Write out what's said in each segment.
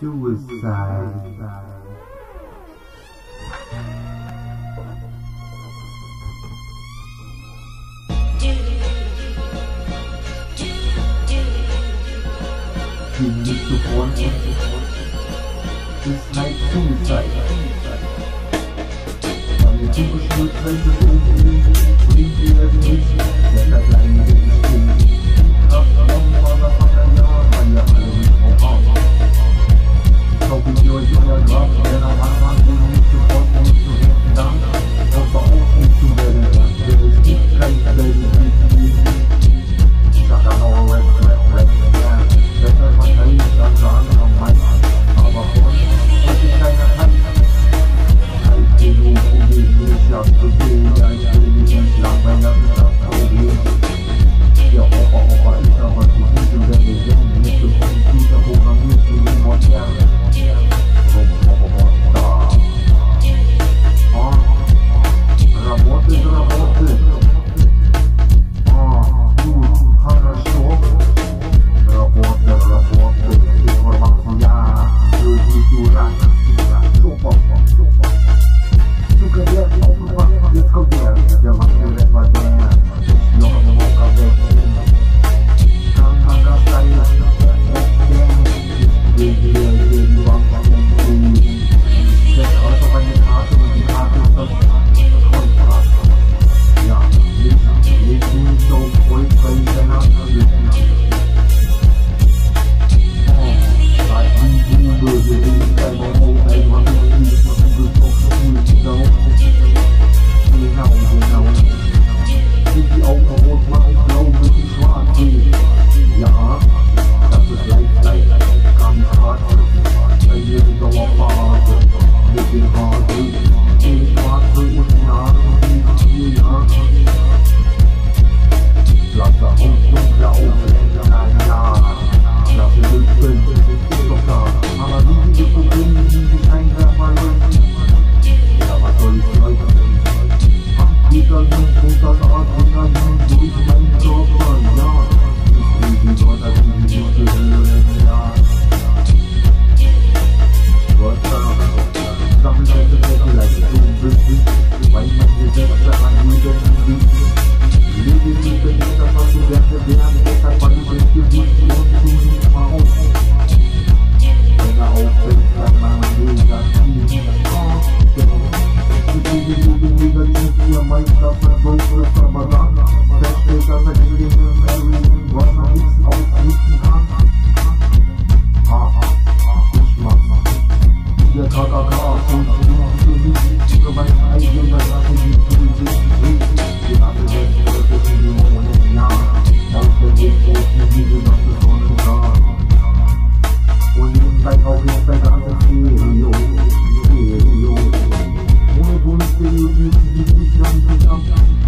suicide. You need support. It's like suicide. Haben wir Zugeschnittzeit gefunden, Polizei erwischt, der Vergleich mit dem Stimmen. Kraft nochmal.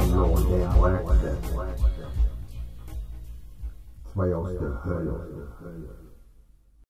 I'm going damn whack that. Somebody else did. Somebody else did.